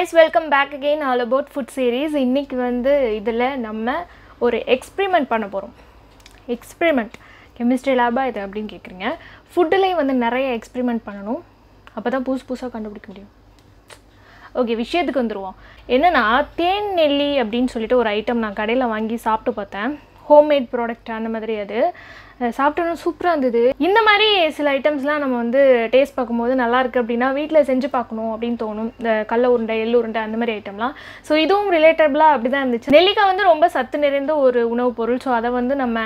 Guys welcome back again all about food series இன்றைக்கி வந்து இதில் நம்ம ஒரு எக்ஸ்பிரிமெண்ட் பண்ண போகிறோம் எக்ஸ்பிரிமெண்ட் கெமிஸ்ட்ரி லேபா இது அப்படின்னு கேட்குறீங்க ஃபுட்டுலேயும் வந்து நிறைய எக்ஸ்பிரிமெண்ட் பண்ணணும். அப்போ தான் புதுசு புதுசாக கண்டுபிடிக்க முடியும். ஓகே விஷயத்துக்கு வந்துடுவோம் என்னென்னா தேன் நெல்லி அப்படின்னு சொல்லிட்டு ஒரு ஐட்டம் நான் கடையில் வாங்கி சாப்பிட்டு பார்த்தேன். ஹோம்மேட் ப்ராடக்ட் அந்த மாதிரி அது. சாப்பிட்டோன்னு சூப்பராக இருந்தது. இந்த மாதிரி சில ஐட்டம்ஸ்லாம் நம்ம வந்து டேஸ்ட் பார்க்கும்போது நல்லா இருக்குது அப்படின்னா வீட்டில் செஞ்சு பார்க்கணும் அப்படின்னு தோணும். இந்த கடல உருண்டை எள்ளு உருண்டை அந்த மாதிரி ஐட்டம்லாம் ஸோ இதுவும் ரிலேட்டபிளாக அப்படி தான் இருந்துச்சு. நெல்லிக்காய் வந்து ரொம்ப சத்து நிறைந்த ஒரு உணவுப் பொருள். ஸோ அதை வந்து நம்ம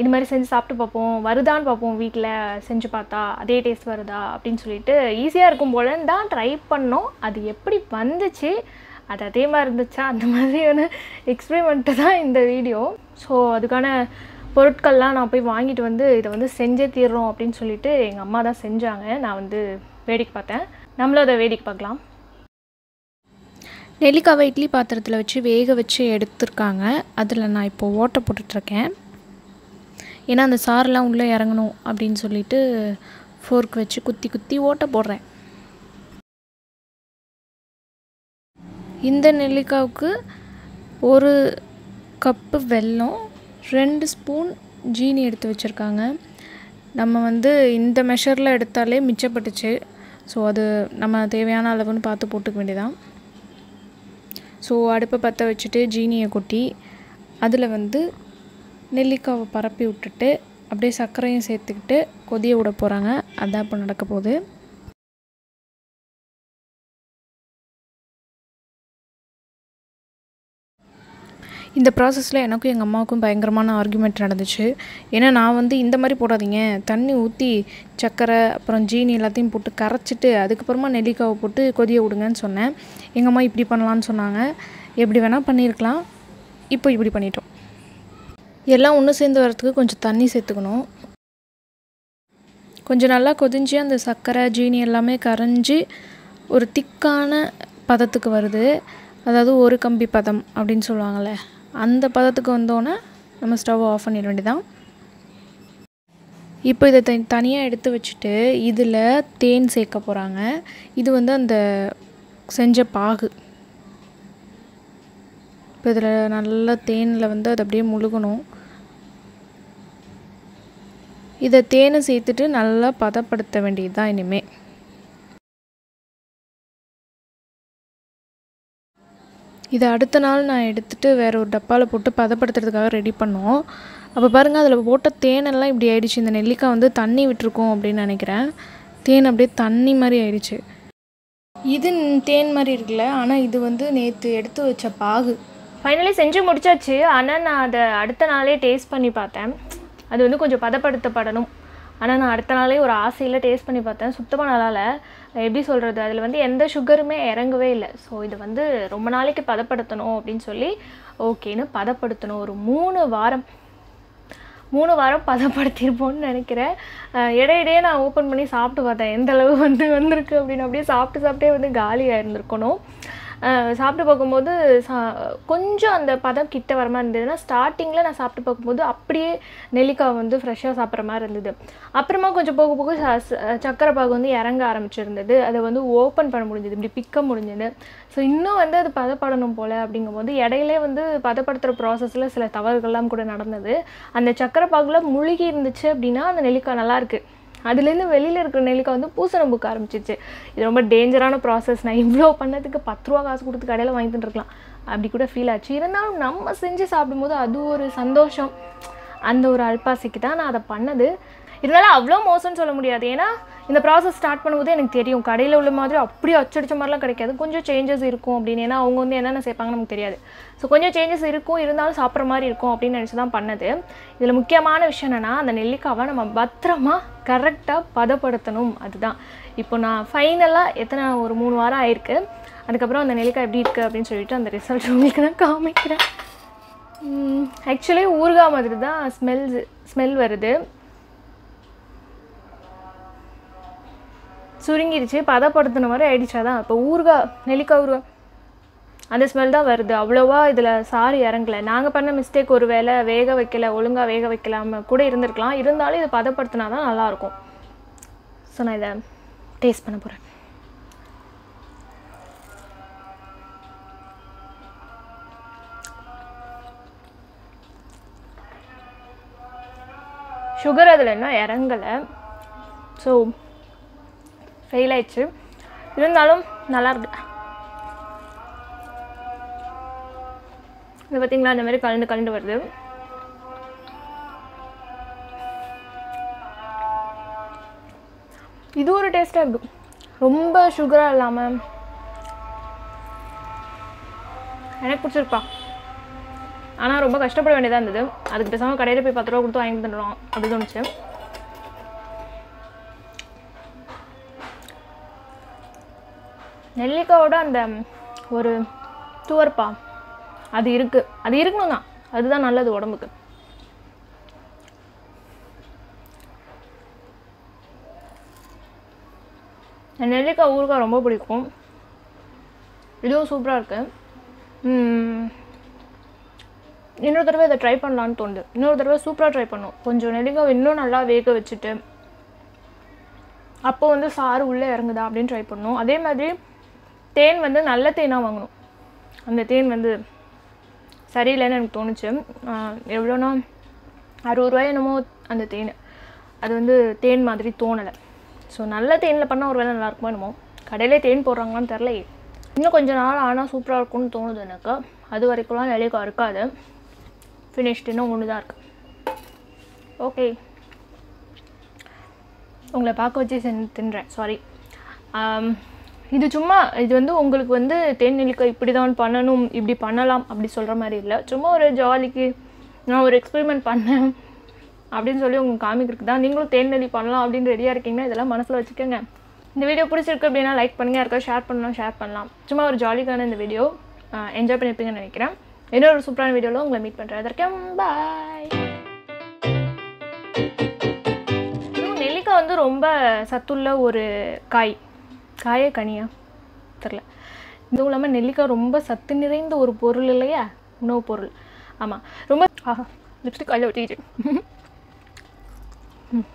இது மாதிரி செஞ்சு சாப்பிட்டு பார்ப்போம். வருதான்னு பார்ப்போம் வீட்டில் செஞ்சு பார்த்தா. அதே டேஸ்ட் வருதா அப்படின்னு சொல்லிட்டு ஈஸியாக இருக்கும் போலன்னு தான் ட்ரை பண்ணோம். அது எப்படி வந்துச்சு? அது அதே மாதிரி இருந்துச்சா? அந்த மாதிரியான எக்ஸ்பெரிமெண்ட்டு தான் இந்த வீடியோ ஸோ அதுக்கான பொருட்கள்லாம் நான் போய் வாங்கிட்டு வந்து இதை வந்து செஞ்சே தீர்றோம் அப்படின்னு சொல்லிட்டு எங்கள் அம்மா தான் செஞ்சாங்க. நான் வந்து வேடிக்கை பார்த்தேன். நம்மளும் அதை வேடிக்கை பார்க்கலாம். நெல்லிக்காவை இட்லி பாத்திரத்தில் வச்சு வேக வச்சு எடுத்திருக்காங்க. அதில் நான் இப்போது ஓட்டை போட்டுட்ருக்கேன். ஏன்னா அந்த சாரெலாம் உள்ளே இறங்கணும் அப்படின்னு சொல்லிட்டு ஃபோர்க் வச்சு குத்தி குத்தி ஓட்டை போடுறேன். இந்த நெல்லிக்காவுக்கு ஒரு கப்பு வெல்லம் ரெண்டு ஸ்பூன் ஜீனி எடுத்து வச்சுருக்காங்க. நம்ம வந்து இந்த மெஷரில் எடுத்தாலே மிச்சப்பட்டுச்சு. ஸோ அது நம்ம தேவையான அளவுன்னு பார்த்து போட்டுக்க வேண்டியதான் ஸோ அடுப்பை பற்ற வச்சுட்டு ஜீனியை கொட்டி அதில் வந்து நெல்லிக்காவை பரப்பி விட்டுட்டு அப்படியே சர்க்கரையும் சேர்த்துக்கிட்டு கொதிய விட போகிறாங்க அதான் இப்போ நடக்க போகுது. இந்த ப்ராசஸில் எனக்கும் எங்கள் அம்மாவுக்கும் பயங்கரமான ஆர்குமெண்ட் நடந்துச்சு. ஏன்னா நான் வந்து இந்த மாதிரி போடாதீங்க. தண்ணி ஊற்றி சர்க்கரை அப்புறம் ஜீனி எல்லாத்தையும் போட்டு கரைச்சிட்டு அதுக்கப்புறமா நெல்லிக்காவை போட்டு கொதிய விடுங்கன்னு சொன்னேன். எங்கள் அம்மா இப்படி பண்ணலான்னு சொன்னாங்க. எப்படி வேணால் பண்ணியிருக்கலாம். இப்போ இப்படி பண்ணிட்டோம். எல்லாம் ஒன்று சேர்ந்து வரத்துக்கு கொஞ்சம் தண்ணி சேர்த்துக்கணும். கொஞ்சம் நல்லா கொதிஞ்சு அந்த சர்க்கரை ஜீனி எல்லாமே கரைஞ்சி ஒரு திக்கான பதத்துக்கு வருது. அதாவது ஒரு கம்பி பதம் அப்படின்னு சொல்லுவாங்கள்ல அந்த பதத்துக்கு வந்தோன்னே நம்ம ஸ்டவ் ஆஃப் பண்ணிட வேண்டியதான் இப்போ இதை த தனியாக எடுத்து வச்சுட்டு இதில் தேன் சேர்க்க போகிறாங்க இது வந்து அந்த செஞ்ச பாகு. இப்போ இதில் நல்லா தேனில் வந்து அது அப்படியே முழுகணும். இதை தேனை சேர்த்துட்டு நல்லா பதப்படுத்த வேண்டியது தான் இனிமேல் இதை அடுத்த நாள் நான் எடுத்துகிட்டு வேறு ஒரு டப்பாவில் போட்டு பதப்படுத்துறதுக்காக ரெடி பண்ணோம். அப்போ பாருங்கள் அதில் போட்ட தேனெல்லாம் இப்படி ஆயிடுச்சு. இந்த நெல்லிக்காய் வந்து தண்ணி விட்டுருக்கோம் அப்படின்னு நினைக்கிறேன். தேன் அப்படியே தண்ணி மாதிரி ஆயிடுச்சு. இது தேன் மாதிரி இருக்குல்ல ஆனால் இது வந்து நேற்று எடுத்து வச்ச பாகு. ஃபைனலி செஞ்சு முடிச்சாச்சு. ஆனால் நான் அதை அடுத்த நாளே டேஸ்ட் பண்ணி பார்த்தேன். அது வந்து கொஞ்சம் பதப்படுத்தப்படணும். ஆனால் நான் அடுத்த நாளே ஒரு ஆசையில் டேஸ்ட் பண்ணி பார்த்தேன். சுத்தமாக நல்லா இல்லை எப்படி சொல்கிறது அதில் வந்து எந்த சுகருமே இறங்கவே இல்லை. ஸோ இது வந்து ரொம்ப நாளைக்கு பதப்படுத்தணும் அப்படின்னு சொல்லி ஓகேன்னு பதப்படுத்தணும். ஒரு மூணு வாரம் மூணு வாரம் பதப்படுத்தியிருப்போம்னு நினைக்கிறேன். இடையிடையே நான் ஓப்பன் பண்ணி சாப்பிட்டு பார்த்தேன். எந்த அளவு வந்து வந்திருக்கு அப்படின்னு. அப்படியே சாப்பிட்டு சாப்பிட்டே வந்து காலியாக இருந்திருக்கணும். சாப்பிட்டு பார்க்கும்போது சா கொஞ்சம் அந்த பதம் கிட்ட வர மாதிரி இருந்ததுன்னா ஸ்டார்டிங்கில் நான் சாப்பிட்டு பார்க்கும்போது அப்படியே நெல்லிக்காய் வந்து ஃப்ரெஷ்ஷாக சாப்பிட்ற மாதிரி இருந்தது. அப்புறமா கொஞ்சம் போக போக ச- சக்கரை பாகு வந்து இறங்க ஆரம்பிச்சிருந்தது. அதை வந்து ஓப்பன் பண்ண முடிஞ்சது இப்படி பிக்க முடிஞ்சது. ஸோ இன்னும் வந்து அது பதப்படணும் போல் அப்படிங்கும்போது இடையிலே வந்து பதப்படுத்துகிற ப்ராசஸில் சில தவறுகள்லாம் கூட நடந்தது. அந்த சக்கரை பாகுல முழுகி இருந்துச்சு அப்படின்னா அந்த நெல்லிக்காய் நல்லாயிருக்கு அதுலேருந்து வெளியில் இருக்கிற நெல்லிக்காய் வந்து பூசணம் பூக்க ஆரம்பிச்சிச்சு இது ரொம்ப டேஞ்சரான ப்ராசஸ் நான் இவ்வளோ பண்ணதுக்கு பத்து ரூபா காசு கொடுத்து கடையில் வாங்கிட்டு இருக்கலாம் அப்படி கூட ஃபீல் ஆச்சு. இருந்தாலும் நம்ம செஞ்சு சாப்பிடும்போது அது ஒரு சந்தோஷம். அந்த ஒரு அல்பாசிக்கு தான் நான் அதை பண்ணது. இருந்தாலும் அவ்வளோ மோசம்னு சொல்ல முடியாது. ஏன்னா இந்த ப்ராசஸ் ஸ்டார்ட் பண்ணும்போது எனக்கு தெரியும். கடையில் உள்ள மாதிரி அப்படியே அச்சடிச்ச மாதிரிலாம் கிடைக்காது. கொஞ்சம் சேஞ்சஸ் இருக்கும் அப்படின்னு. ஏன்னா அவங்க வந்து என்னென்ன சேர்ப்பாங்கன்னு நமக்கு தெரியாது. ஸோ கொஞ்சம் சேஞ்சஸ் இருக்கும். இருந்தாலும் சாப்பிட்ற மாதிரி இருக்கும் அப்படின்னு நினச்சி தான் பண்ணது. இதில் முக்கியமான விஷயம் என்னென்னா அந்த நெல்லிக்காவை நம்ம பத்திரமா கரெக்டாக பதப்படுத்தணும். அதுதான். இப்போ நான் ஃபைனலாக எத்தனை ஒரு மூணு வாரம் ஆயிருக்கு. அதுக்கப்புறம் அந்த நெல்லிக்காய் எப்படி இருக்குது அப்படின்னு சொல்லிட்டு அந்த ரிசல்ட் உங்களுக்கு நான் காமிக்கிறேன். ஆக்சுவலி ஊறுகாய் மாதிரி தான் ஸ்மெல் ஸ்மெல் வருது. சுருங்கிடுச்சு பதப்படுத்தின மாதிரி ஆயிடுச்சு தான் இப்போ ஊறுகாய் நெல்லிக்காய் ஊறுகாய் அந்த ஸ்மெல் தான் வருது. அவ்வளோவா இதில் சாரி இறங்கலை. நாங்கள் பண்ண மிஸ்டேக் ஒரு வேளை வேக வைக்கலை ஒழுங்காக வேக வைக்கலாம கூட இருந்திருக்கலாம். இருந்தாலும் இதை பதப்படுத்தினா தான் நல்லாயிருக்கும். ஸோ நான் இதை டேஸ்ட் பண்ண போகிறேன் சுகர் அதில் இன்னும் இறங்கலை. ஸோ ஃபெயில் ஆயிடுச்சு இருந்தாலும் நல்லா இருக்கு இது பார்த்தீங்களா இந்த மாதிரி கலந்து கலந்து வருது. இது ஒரு டேஸ்ட்டாக இருக்கும். ரொம்ப சுகராக இல்லாமல் எனக்கு பிடிச்சிருப்பா. ஆனால் ரொம்ப கஷ்டப்பட வேண்டியதாக இருந்தது. அதுக்கு பேசாமல் கடையில் போய் பத்து ரூபா கொடுத்து வாங்கி தந்துடும் அப்படி தோணுச்சு. நெல்லிக்காயோட அந்த ஒரு துவர்ப்பா அது இருக்குது அது இருக்கணும் தான் அதுதான் நல்லது உடம்புக்கு. நெல்லிக்காய் ஊறுகாய் ரொம்ப பிடிக்கும். இதுவும் சூப்பராக இருக்குது இன்னொரு தடவை இதை ட்ரை பண்ணலான்னு தோணுது. இன்னொரு தடவை சூப்பராக ட்ரை பண்ணும். கொஞ்சம் நெல்லிக்காய் இன்னும் நல்லா வேக வச்சுட்டு அப்போ வந்து சாறு உள்ளே இறங்குதா அப்படின்னு ட்ரை பண்ணும். அதே மாதிரி தேன் வந்து நல்ல தேனாக வாங்கணும். அந்த தேன் வந்து சரியில்லைன்னு எனக்கு தோணுச்சு. எவ்வளோனா அறுபது ரூபாய் என்னமோ அந்த தேன். அது வந்து தேன் மாதிரி தோணலை. ஸோ நல்ல தேனில் பண்ணால் ஒரு வேளை நல்லாயிருக்குமோ என்னமோ. கடையிலே தேன் போடுறாங்களான்னு தெரிலையே இன்னும் கொஞ்ச நாள் ஆனால் சூப்பராக இருக்கும்னு தோணுது எனக்கு. அது வரைக்கும்லாம் நெல்லிக்காய் இருக்காது ஃபினிஷ்டு இன்னும் ஒன்று தான் இருக்குது ஓகே உங்களை பார்க்க வச்சு சென் தின்றேன். சாரி இது சும்மா இது வந்து உங்களுக்கு வந்து தேன் நெல்லிக்காய் இப்படி தான் பண்ணணும் இப்படி பண்ணலாம் அப்படி சொல்கிற மாதிரி இல்லை. சும்மா ஒரு ஜாலிக்கு நான் ஒரு எக்ஸ்பெரிமெண்ட் பண்ணேன் அப்படின்னு சொல்லி உங்களுக்கு காமிக்கிறதுக்கு தான் நீங்களும் தேன்நெல்லி பண்ணலாம் அப்படின்னு ரெடியாக இருக்கீங்கன்னா இதெல்லாம் மனசில் வச்சுக்கோங்க. இந்த வீடியோ பிடிச்சிருக்கு அப்படின்னா லைக் பண்ணுங்கள் யாருக்கா ஷேர் பண்ணலாம் ஷேர் பண்ணலாம். சும்மா ஒரு ஜாலிக்கான இந்த வீடியோ என்ஜாய் பண்ணியிருப்பீங்கன்னு நினைக்கிறேன். இன்னொரு சூப்பரான வீடியோவில் உங்களை மீட் பண்ணுறேன் அதற்கும் பாய் நெல்லிக்காய் வந்து ரொம்ப சத்துள்ள ஒரு காய். காயே கனியா? தெரில இதுவும் இல்லாமல் நெல்லிக்காய் ரொம்ப சத்து நிறைந்த ஒரு பொருள் இல்லையா? உணவு பொருள். ஆமாம் ரொம்ப ஆஹா லிப்ஸ்டிக் கையில் ஒட்டிக்கிட்டு ம்.